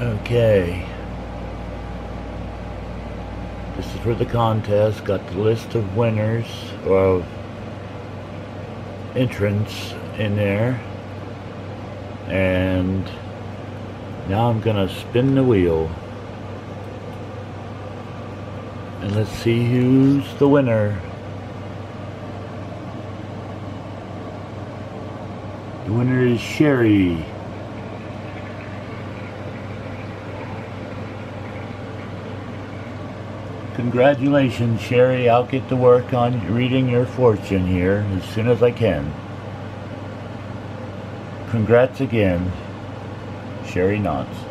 Okay. This is for the contest. Got the list of winners of entrants in there. And now I'm gonna spin the wheel. And let's see who's the winner. The winner is Sherry. Congratulations, Sherry. I'll get to work on reading your fortune here as soon as I can. Congrats again, Sherry Knotts.